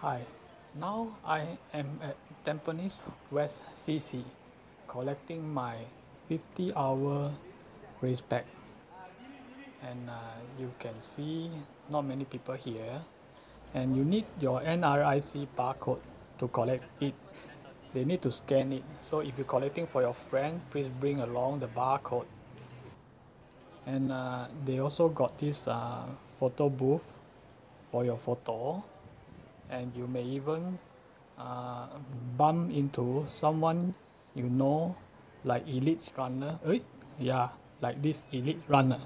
Hi, now I am at Tampines West CC collecting my 50 hour race pack and uh, you can see not many people here. And you need your NRIC barcode to collect it. They need to scan it. So if you're collecting for your friend please bring along the barcode. And uh, they also got this uh, photo booth for your photo and you may even uh, bump into someone you know like elite runner eh? yeah like this elite runner